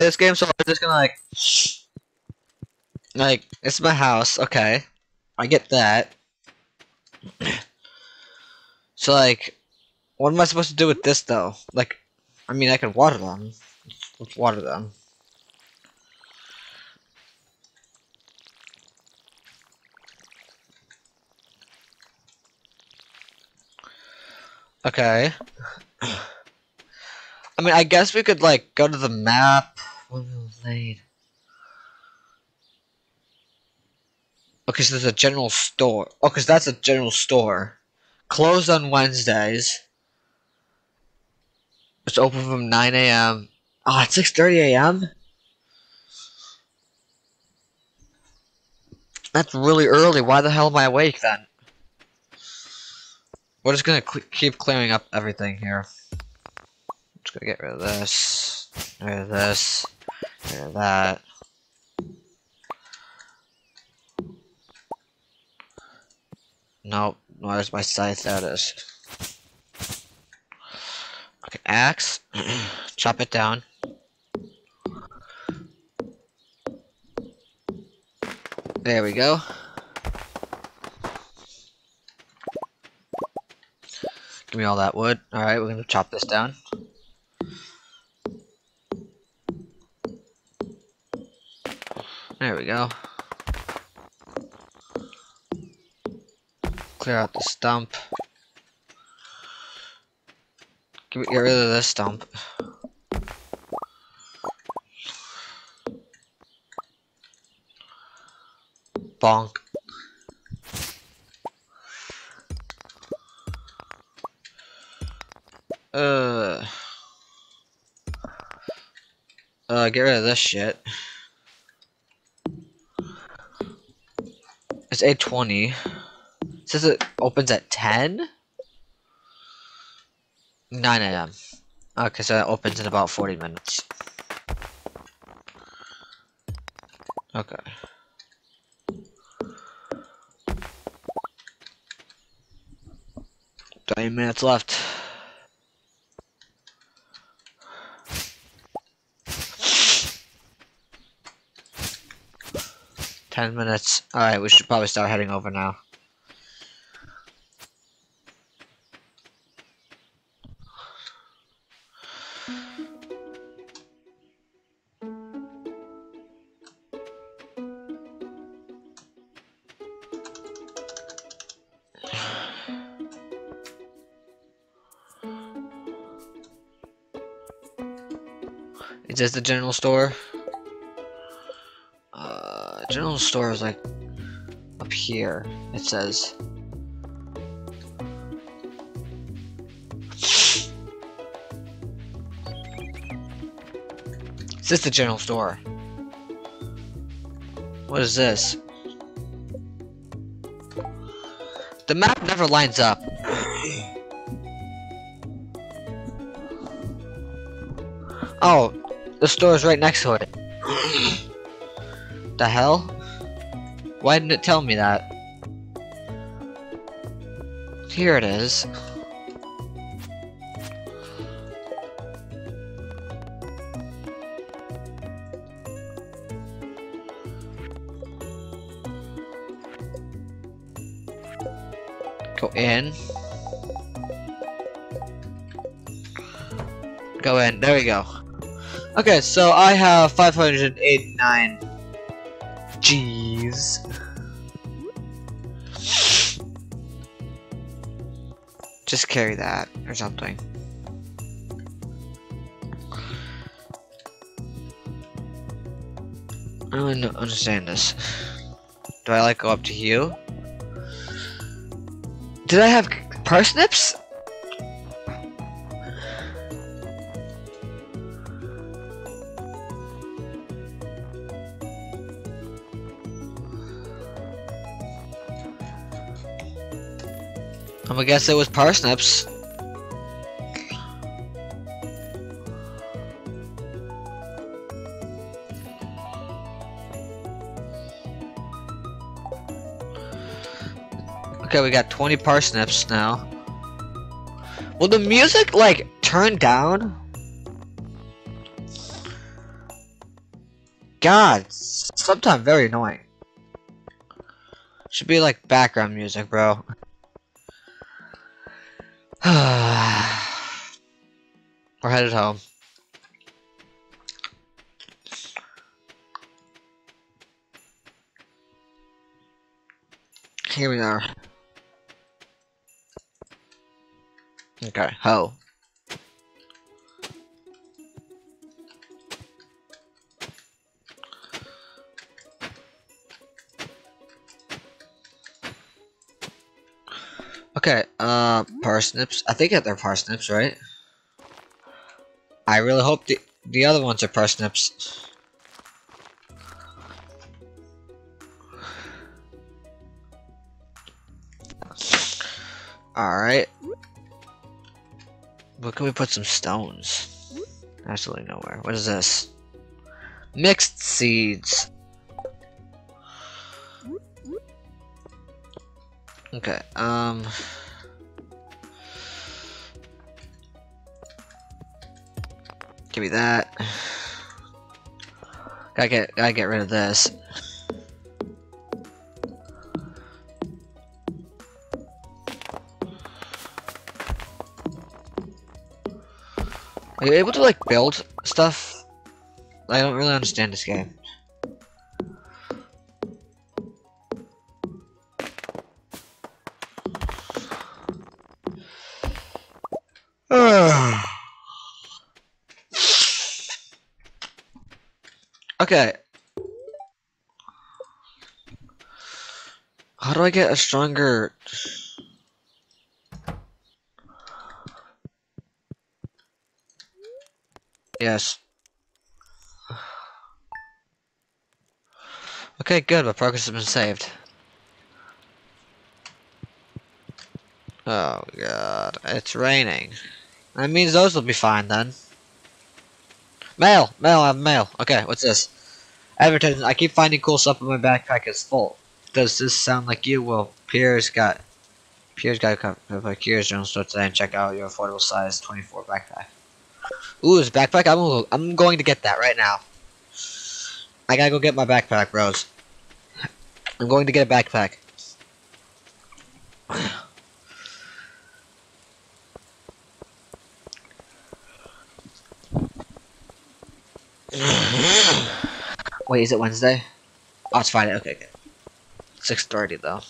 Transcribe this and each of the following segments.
this game, so I'm just gonna like, like, it's my house. Okay, I get that. so like, what am I supposed to do with this though? Like, I mean, I can water them. Let's water them. Okay. I mean, I guess we could like go to the map. Lane. Okay, so there's a general store. Oh, because that's a general store. Closed on Wednesdays. It's open from 9 a.m. Oh, it's 6.30 a.m.? That's really early. Why the hell am I awake then? We're just gonna cl keep clearing up everything here. Just gonna get rid of this, rid of this, of that. Nope, where's my scythe? It is. Okay, axe. Chop it down. There we go. Give me all that wood. Alright, we're gonna chop this down. There we go. Clear out the stump. Get rid of this stump. Bonk. Uh. Uh, get rid of this shit. It's 820. It says it opens at 10? 9 a.m. Okay, so it opens in about 40 minutes. Okay. 20 minutes left. Ten minutes. Alright, we should probably start heading over now. Is this the general store? General store is like up here. It says. Is this the general store? What is this? The map never lines up. Oh, the store is right next to it. the hell? Why didn't it tell me that? Here it is. Go in. Go in. There we go. Okay, so I have 589 Just carry that or something. I don't understand this. Do I like go up to you? Did I have parsnips? I'm guess it was parsnips. Okay, we got 20 parsnips now. Will the music, like, turn down? god, sometimes very annoying. Should be like background music, bro. We're headed home. Here we are. Okay, ho. Okay, uh, parsnips. I think they're parsnips, right? I really hope the the other ones are parsnips. Alright. Where can we put some stones? Absolutely nowhere. What is this? Mixed seeds. Okay, um... Give me that. Gotta get, gotta get rid of this. Are you able to like build stuff? I don't really understand this game. okay. How do I get a stronger... Yes. Okay, good. My progress has been saved. Oh god, it's raining. That means those will be fine then. Mail! Mail, I have mail. Okay, what's this? Advertisement. I keep finding cool stuff, but my backpack is full. Does this sound like you? Well, Pierre's got... Pierre's got a couple of Pierre's Jones store today and check out your affordable size 24 backpack. Ooh, this backpack? I'm, I'm going to get that right now. I gotta go get my backpack, bros. I'm going to get a backpack. Wait, is it Wednesday? Oh, it's Friday. Okay, okay. 6.30 though.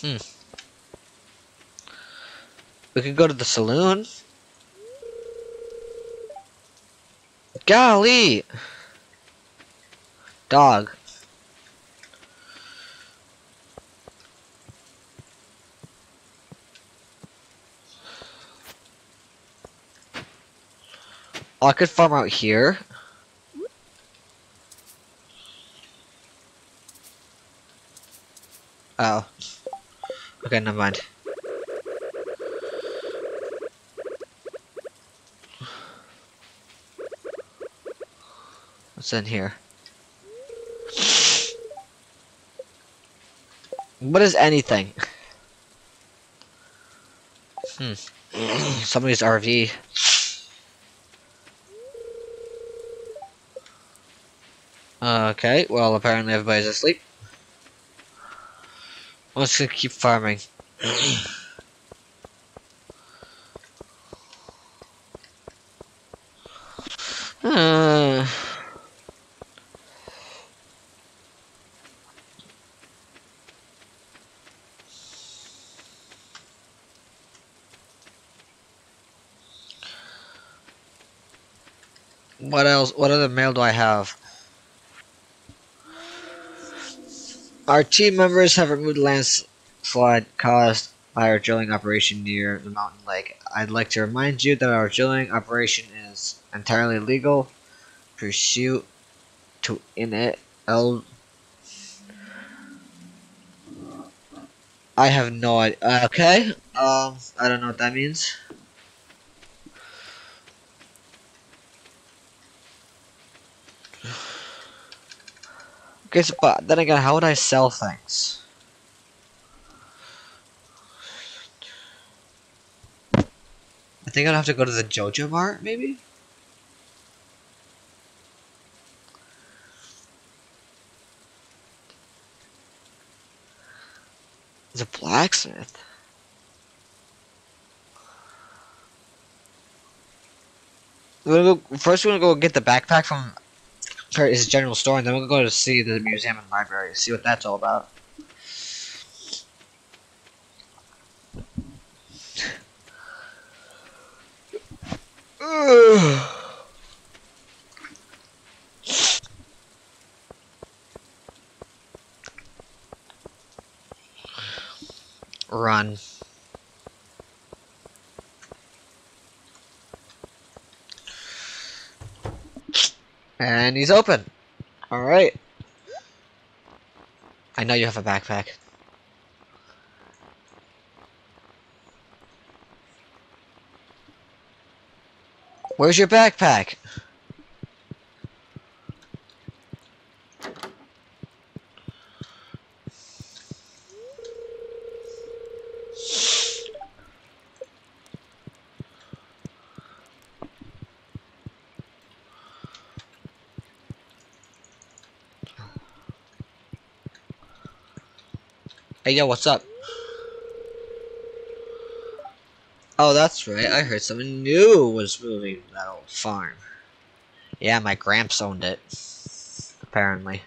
Hmm. We could go to the saloon. Golly! Dog. I could farm out here. Oh. Okay, never mind. What's in here? What is anything? Hmm. Somebody's RV. Okay, well apparently everybody's asleep. Let's just keep farming. What else? What other mail do I have? Our team members have removed landslide caused by our drilling operation near the mountain lake. I'd like to remind you that our drilling operation is entirely legal. Pursuit to in it L I have no idea. Okay. Um, I don't know what that means. But then again, how would I sell things? I think I'd have to go to the JoJo Mart, maybe? The blacksmith. We're gonna go, first, we're gonna go get the backpack from his general store, and then we'll go to see the museum and library, see what that's all about. Run. And he's open. Alright. I know you have a backpack. Where's your backpack? Hey yo, what's up? Oh, that's right. I heard someone new was moving that old farm. Yeah, my gramps owned it. Apparently.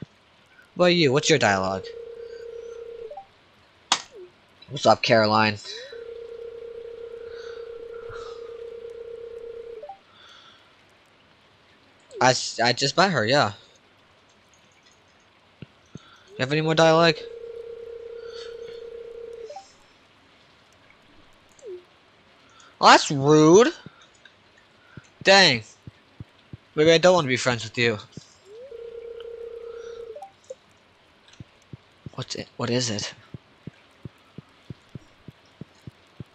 What about you? What's your dialogue? What's up, Caroline? I, I just met her, yeah. You have any more dialogue? Well, that's rude. Dang. Maybe I don't want to be friends with you. What's it? What is it?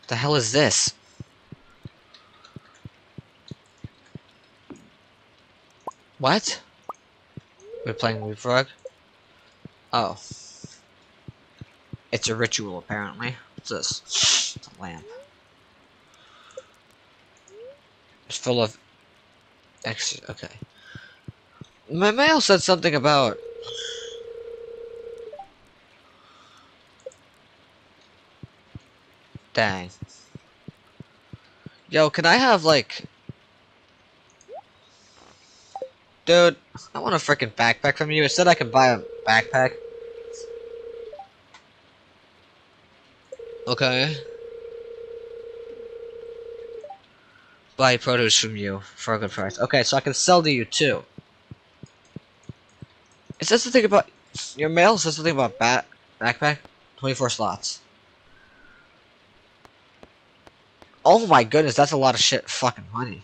The hell is this? What? We're playing leapfrog? Oh. It's a ritual, apparently. What's this? It's a lamp. It's full of extra. Okay. My mail said something about. Dang. Yo, can I have like. Dude, I want a freaking backpack from you. It said I can buy a backpack. Okay. Buy produce from you for a good price. Okay, so I can sell to you too. It says something about your mail says something about bat backpack. 24 slots. Oh my goodness, that's a lot of shit fucking money.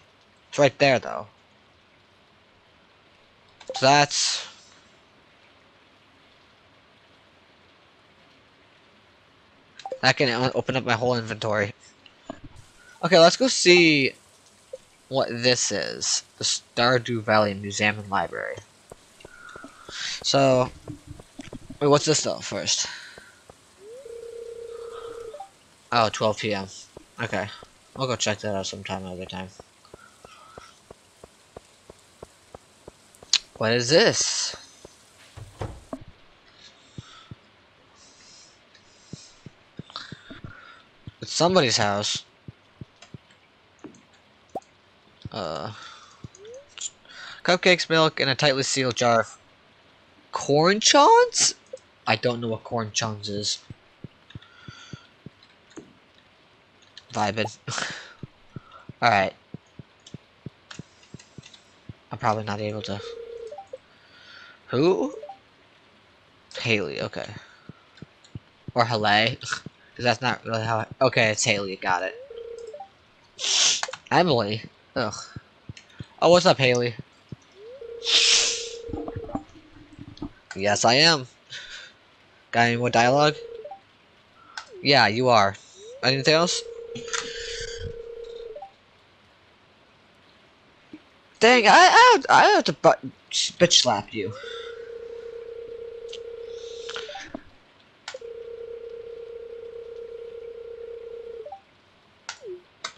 It's right there though. So that's that can open up my whole inventory. Okay, let's go see what this is. The Stardew Valley Museum and Library. So, wait, what's this though, first? Oh, 12 p.m. Okay. I'll go check that out sometime another time. What is this? It's somebody's house. Uh, cupcakes, milk, and a tightly sealed jar of corn chons? I don't know what corn chons is. Vibing. Alright. I'm probably not able to. Who? Haley, okay. Or Haley. Because that's not really how I... Okay, it's Haley, got it. Emily. Ugh. Oh, what's up, Haley? Yes, I am. Got any more dialogue? Yeah, you are. Anything else? Dang, I, I, I have to butt, bitch slap you.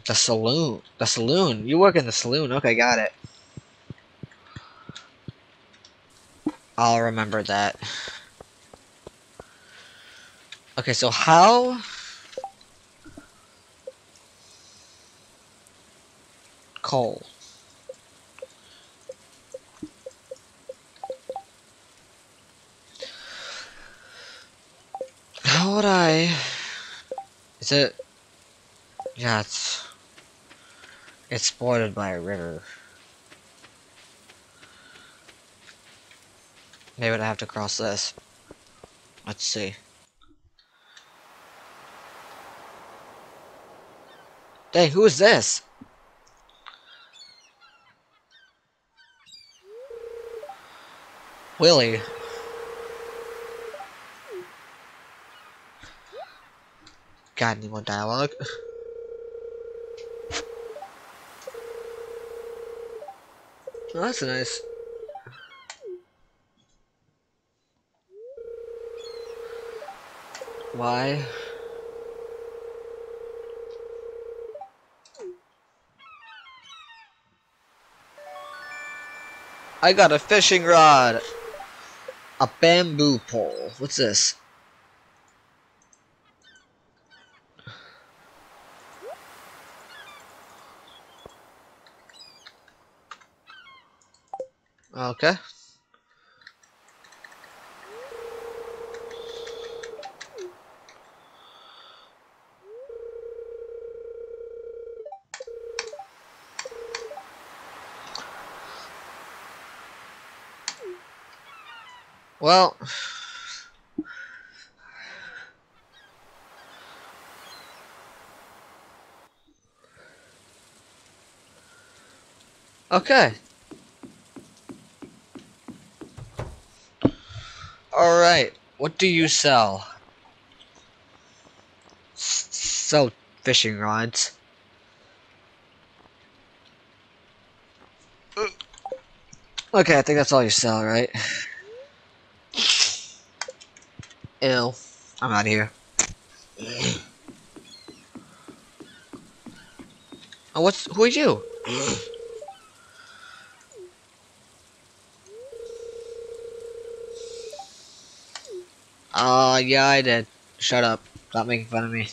The saloon. The saloon. You work in the saloon. Okay, got it. I'll remember that. Okay, so how... Coal. How would I... Is it... Yeah, it's... It's bordered by a river. Maybe I'd have to cross this. Let's see. Hey, who is this? Willy. Got any more dialogue? Oh, that's nice. Why? I got a fishing rod. A bamboo pole. What's this? Okay. Well, okay. Alright, what do you sell? S sell fishing rods. Okay, I think that's all you sell, right? Ew. I'm out of here. Oh, what's who are you? Uh, yeah, I did. Shut up. Stop making fun of me.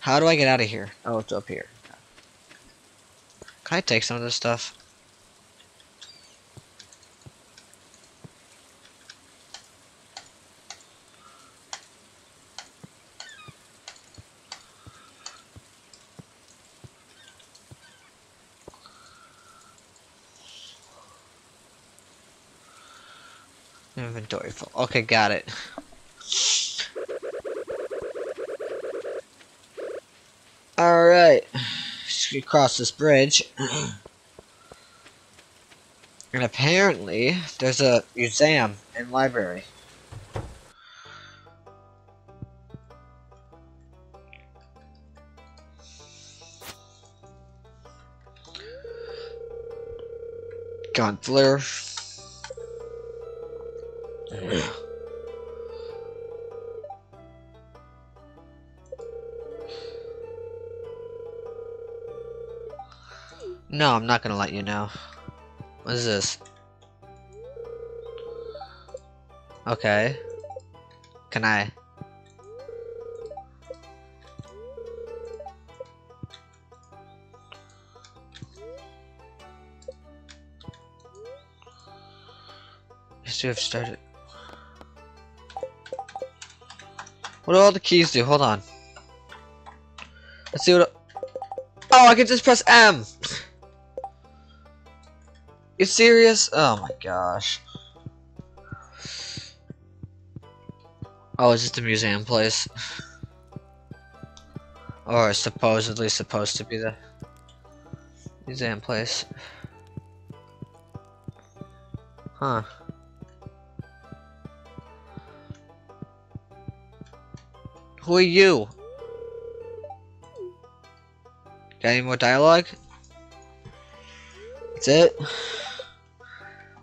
How do I get out of here? Oh, it's up here. Can I take some of this stuff? Inventory full. Okay, got it. Alright. Just cross this bridge. and apparently, there's a museum and library. Gunther. No, I'm not gonna let you know. What is this? Okay. Can I? You have started. What do all the keys do? Hold on. Let's see what. Oh, I can just press M. You serious? Oh my gosh. Oh, is this the museum place? Or supposedly supposed to be the museum place. Huh. Who are you? Got any more dialogue? That's it?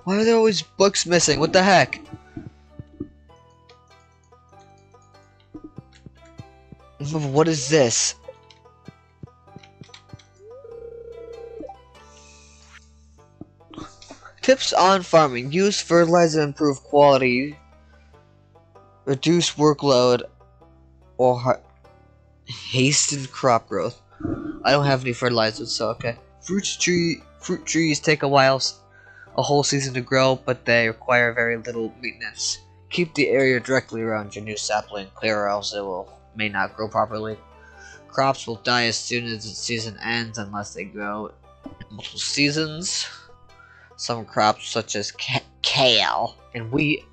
Why are there always books missing? What the heck? What is this? Tips on farming. Use fertilizer improve quality. Reduce workload or hasten crop growth. I don't have any fertilizers, so okay. Fruit tree fruit trees take a while, a whole season to grow, but they require very little maintenance. Keep the area directly around your new sapling clear, or else it will may not grow properly. Crops will die as soon as the season ends unless they grow multiple seasons. Some crops, such as ca kale and wheat,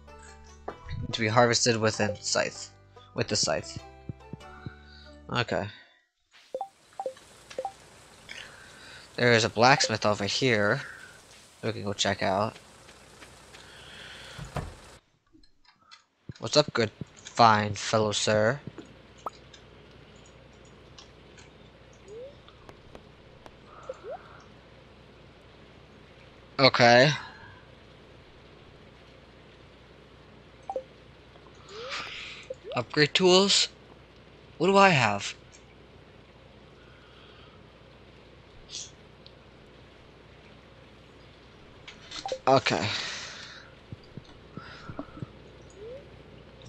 need to be harvested within scythe, with the scythe. Okay. There is a blacksmith over here. We can go check out. What's up, good fine fellow sir? Okay. Upgrade tools? What do I have? Okay.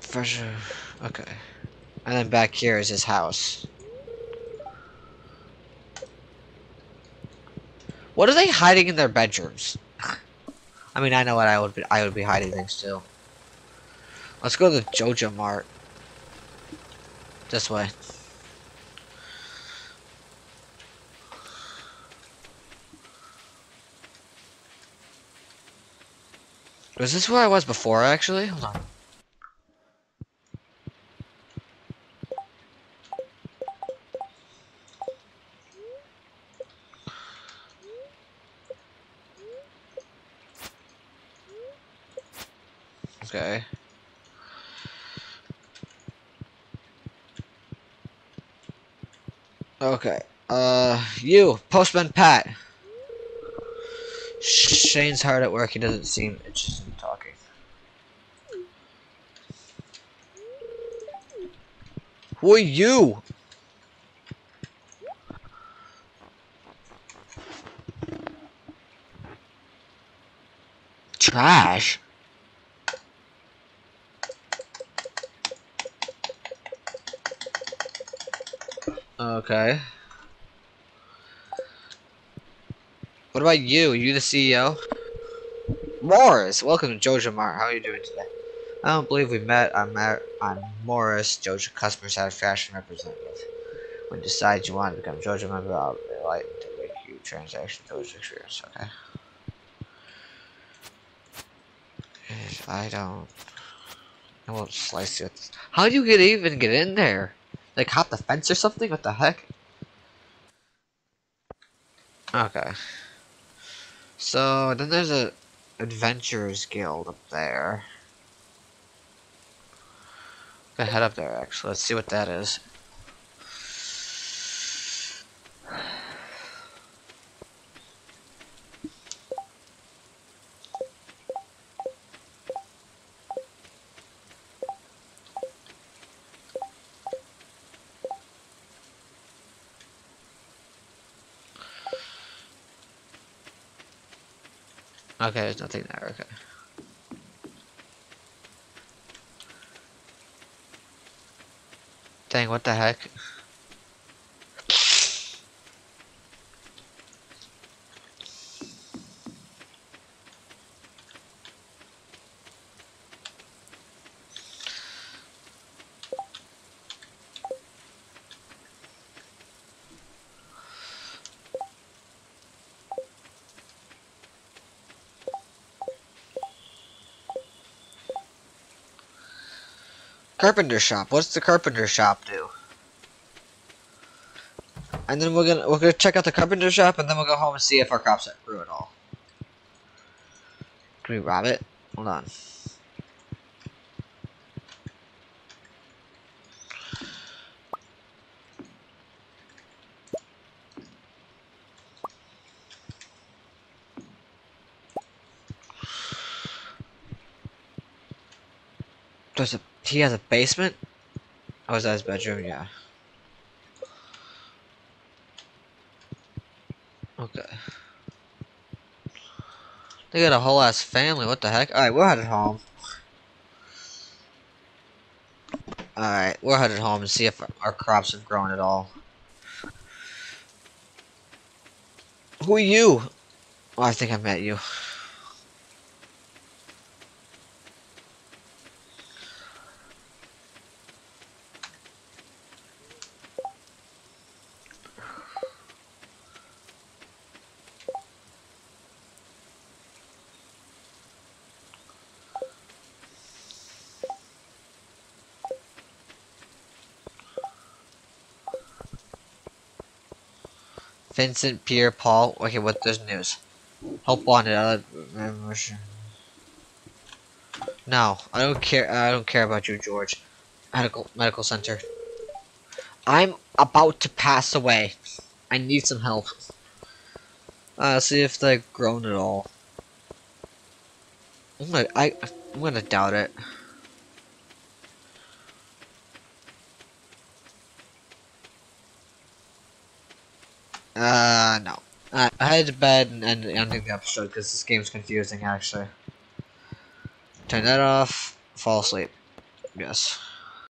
Treasure. Okay. And then back here is his house. What are they hiding in their bedrooms? I mean, I know what I would be. I would be hiding things too. Let's go to the Joja Mart. This way. Was this where I was before, actually? Hold on. Okay. Okay. Uh, you, Postman Pat. Shane's hard at work. He doesn't seem interested in talking. Who are you? Trash? Okay. What about you? Are you the CEO? Morris, welcome to Joja Mart. How are you doing today? I don't believe we met. I'm, I'm Morris, Joja customer satisfaction representative. When you decide you want to become Joja member, I'll be to make you transaction Joja experience. Okay. I don't. I won't slice you. How do you get even get in there? Like hop the fence or something? What the heck? Okay. So then there's a adventurers guild up there. Gonna head up there actually. Let's see what that is. Okay, there's nothing there, okay. Dang, what the heck? Carpenter shop. What's the carpenter shop do? And then we're gonna we're gonna check out the carpenter shop, and then we'll go home and see if our crops grew at all. Can we rob it? Hold on. There's a he has a basement? Oh, is that his bedroom? Yeah. Okay. They got a whole ass family. What the heck? Alright, we're headed home. Alright, we're headed home and see if our crops have grown at all. Who are you? Oh, I think I met you. Vincent, Pierre, Paul. Okay, what there's news? Help wanted. Uh, no, I don't care. I don't care about you, George. Medical medical center. I'm about to pass away. I need some help. Uh, see if they've grown at all. I'm gonna, I, I'm gonna doubt it. Uh, no. Uh, I to bed and end ending the episode because this game's confusing, actually. Turn that off, fall asleep. Yes.